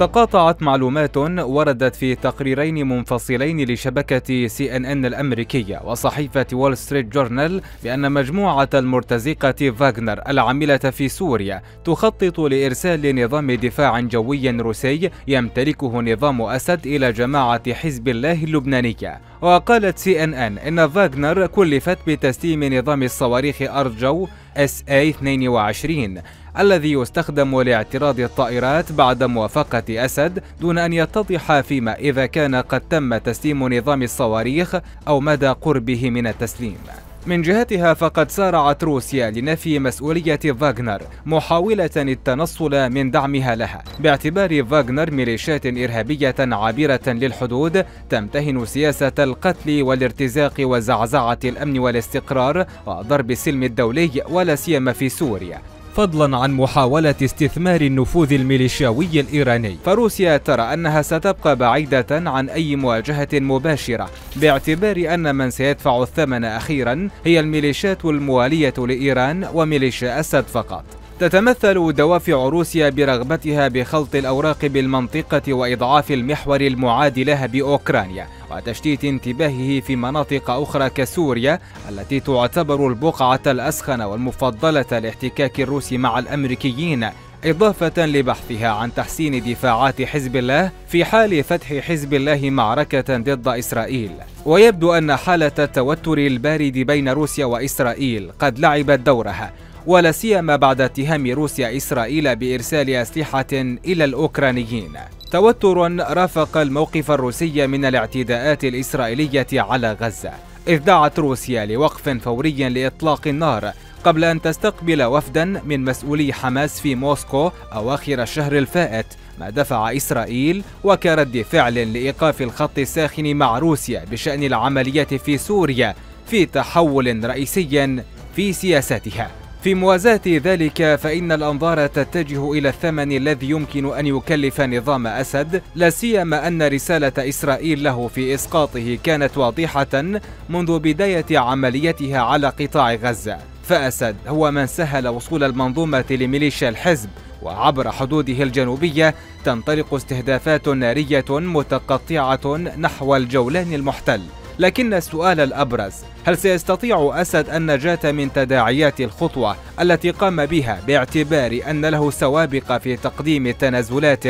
تقاطعت معلومات وردت في تقريرين منفصلين لشبكة CNN الأمريكية وصحيفة وول ستريت جورنال بأن مجموعة المرتزقة فاغنر العاملة في سوريا تخطط لإرسال نظام دفاع جوي روسي يمتلكه نظام أسد إلى جماعة حزب الله اللبنانية وقالت CNN إن فاغنر كلفت بتسليم نظام الصواريخ أرض جو SA 22 الذي يستخدم لاعتراض الطائرات بعد موافقة أسد دون أن يتضح فيما إذا كان قد تم تسليم نظام الصواريخ أو مدى قربه من التسليم. من جهتها فقد سارعت روسيا لنفي مسؤولية فاغنر محاولة التنصل من دعمها لها. باعتبار فاغنر ميليشيات إرهابية عابرة للحدود تمتهن سياسة القتل والارتزاق وزعزعة الأمن والاستقرار وضرب السلم الدولي ولا سيما في سوريا. فضلا عن محاولة استثمار النفوذ الميليشياوي الإيراني. فروسيا ترى أنها ستبقى بعيدة عن أي مواجهة مباشرة باعتبار أن من سيدفع الثمن أخيرا هي الميليشيات الموالية لإيران وميليشيا أسد فقط تتمثل دوافع روسيا برغبتها بخلط الأوراق بالمنطقة وإضعاف المحور المعاد لها بأوكرانيا وتشتيت انتباهه في مناطق أخرى كسوريا التي تعتبر البقعة الأسخن والمفضلة لاحتكاك الروس مع الأمريكيين إضافة لبحثها عن تحسين دفاعات حزب الله في حال فتح حزب الله معركة ضد إسرائيل. ويبدو أن حالة التوتر البارد بين روسيا وإسرائيل قد لعبت دورها ولا سيما بعد اتهام روسيا إسرائيل بإرسال أسلحة إلى الأوكرانيين. توتر رافق الموقف الروسي من الاعتداءات الإسرائيلية على غزة. إذ دعت روسيا لوقف فوري لإطلاق النار قبل أن تستقبل وفدا من مسؤولي حماس في موسكو أواخر الشهر الفائت ما دفع إسرائيل وكرد فعل لإيقاف الخط الساخن مع روسيا بشأن العمليات في سوريا في تحول رئيسي في سياساتها. في موازاة ذلك فإن الأنظار تتجه إلى الثمن الذي يمكن أن يكلف نظام أسد لا سيما أن رسالة إسرائيل له في إسقاطه كانت واضحة منذ بداية عمليتها على قطاع غزة. فأسد هو من سهل وصول المنظومة لميليشيا الحزب وعبر حدوده الجنوبية تنطلق استهدافات نارية متقطعة نحو الجولان المحتل. لكن السؤال الأبرز هل سيستطيع أسد النجاة من تداعيات الخطوة التي قام بها باعتبار أن له سوابق في تقديم تنازلات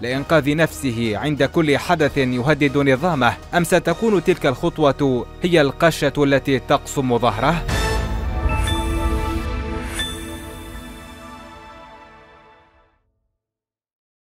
لإنقاذ نفسه عند كل حدث يهدد نظامه أم ستكون تلك الخطوة هي القشة التي تقصم ظهره؟